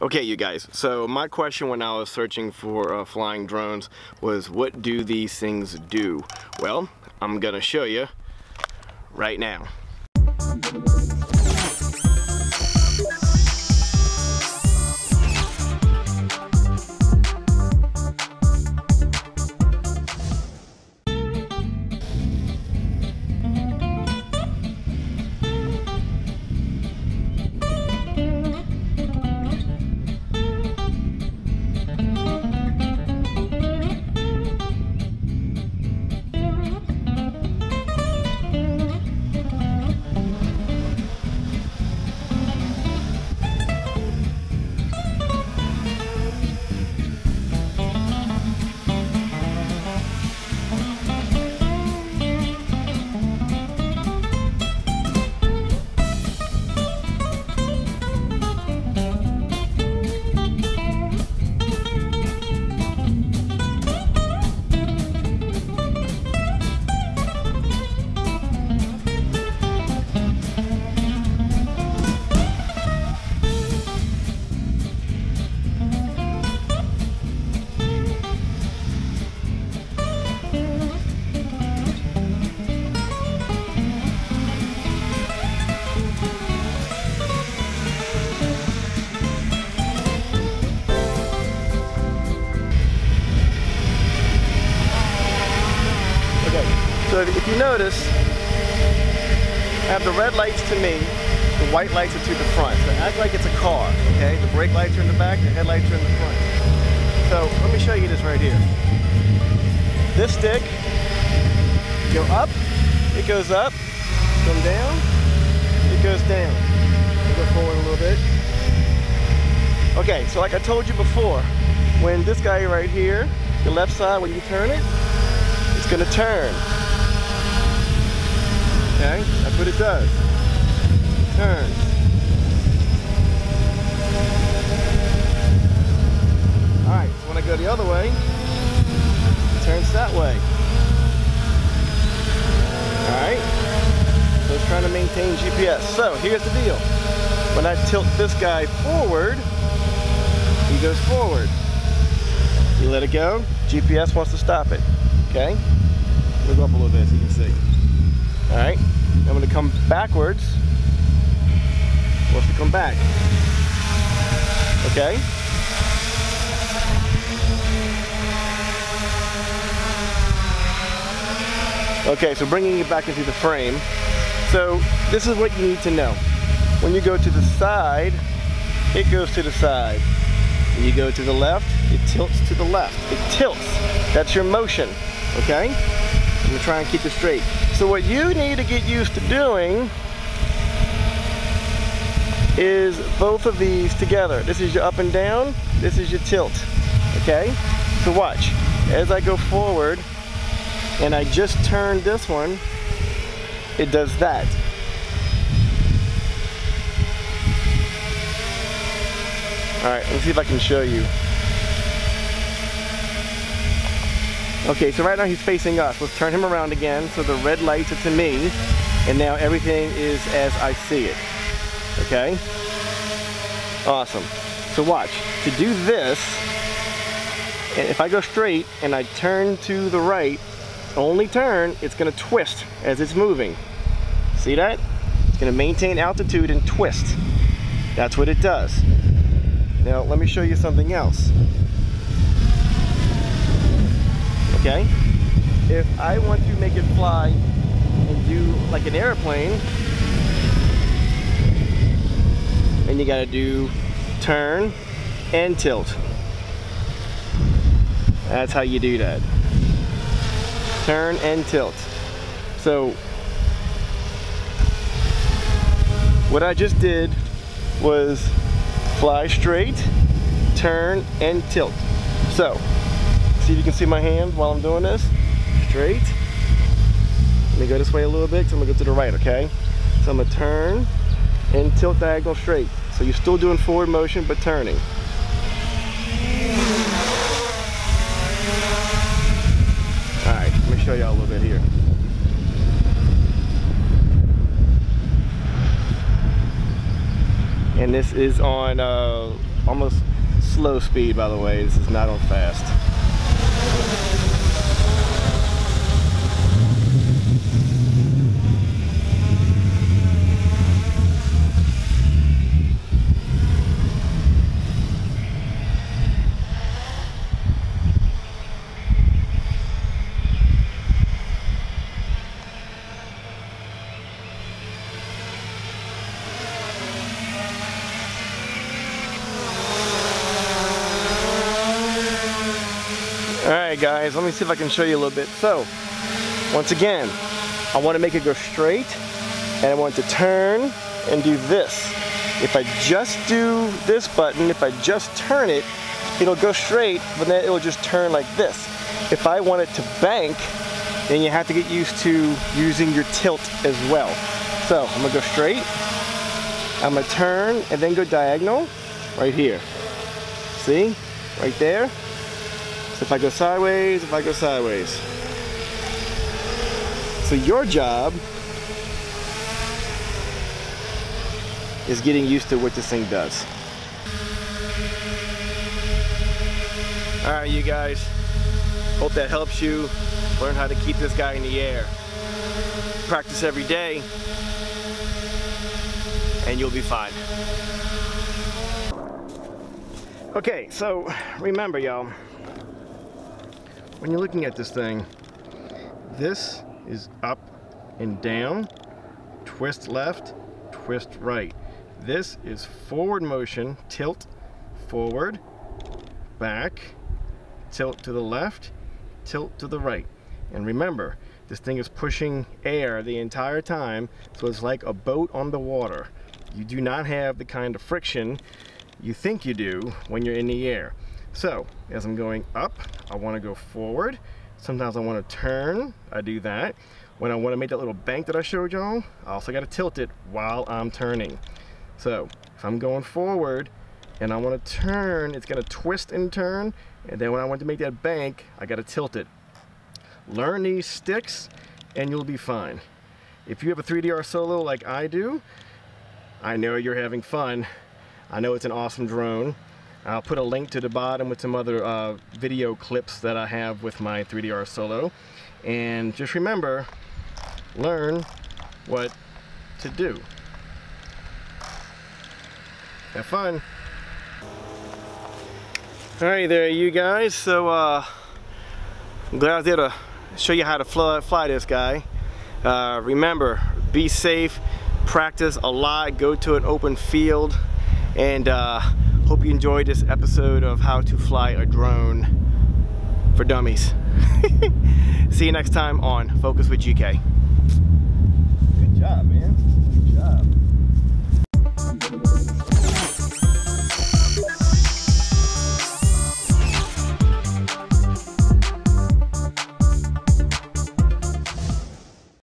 Okay, you guys, so my question when I was searching for uh, flying drones was what do these things do? Well, I'm gonna show you right now. So if you notice, I have the red lights to me, the white lights are to the front. So act like it's a car, okay? The brake lights are in the back, the headlights are in the front. So let me show you this right here. This stick, go up, it goes up, come down, it goes down. Go forward a little bit. Okay, so like I told you before, when this guy right here, the left side, when you turn it, it's gonna turn. Okay, that's what it does. Turns. All right, so when I go the other way, it turns that way. All right, so it's trying to maintain GPS. So here's the deal. When I tilt this guy forward, he goes forward. You let it go, GPS wants to stop it. Okay? Up a little bit so you can see. Alright? I'm gonna come backwards. Wants to come back. Okay? Okay, so bringing it back into the frame. So this is what you need to know. When you go to the side, it goes to the side. When you go to the left, it tilts to the left. It tilts. That's your motion, okay? I'm gonna try and keep it straight. So what you need to get used to doing is both of these together. This is your up and down, this is your tilt, okay? So watch, as I go forward and I just turn this one, it does that. All right, let's see if I can show you. Okay, so right now he's facing us. Let's turn him around again. So the red lights are to me, and now everything is as I see it. Okay? Awesome. So watch. To do this, if I go straight and I turn to the right, only turn, it's gonna twist as it's moving. See that? It's gonna maintain altitude and twist. That's what it does. Now let me show you something else. Okay? If I want to make it fly and do like an airplane, then you gotta do turn and tilt. That's how you do that. Turn and tilt. So what I just did was fly straight, turn, and tilt. So, see if you can see my hand while I'm doing this. Straight. Let me go this way a little bit, so I'm gonna go to the right, okay? So I'm gonna turn and tilt diagonal straight. So you're still doing forward motion, but turning. All right, let me show y'all a little bit here. And this is on uh, almost slow speed by the way. This is not on fast. Alright guys, let me see if I can show you a little bit. So, once again, I want to make it go straight and I want to turn and do this. If I just do this button, if I just turn it, it'll go straight, but then it'll just turn like this. If I want it to bank, then you have to get used to using your tilt as well. So I'm gonna go straight, I'm gonna turn and then go diagonal right here. See, right there. So if I go sideways, if I go sideways. So your job is getting used to what this thing does. All right, you guys. Hope that helps you learn how to keep this guy in the air. Practice every day, and you'll be fine. Okay, so remember, y'all when you're looking at this thing, this is up and down, twist left, twist right. This is forward motion, tilt forward, back, tilt to the left, tilt to the right. And remember, this thing is pushing air the entire time, so it's like a boat on the water. You do not have the kind of friction you think you do when you're in the air. So as I'm going up, I want to go forward. Sometimes I want to turn, I do that. When I want to make that little bank that I showed y'all, I also got to tilt it while I'm turning. So if I'm going forward and I want to turn, it's going to twist and turn. And then when I want to make that bank, I got to tilt it. Learn these sticks and you'll be fine. If you have a 3DR Solo like I do, I know you're having fun. I know it's an awesome drone. I'll put a link to the bottom with some other uh, video clips that I have with my 3DR Solo. And just remember, learn what to do. Have fun. Alright there you guys, so uh, I'm glad I was able to show you how to fly, fly this guy. Uh, remember, be safe, practice a lot, go to an open field, and uh, Hope you enjoyed this episode of how to fly a drone for dummies. See you next time on Focused with GK. Good job, man.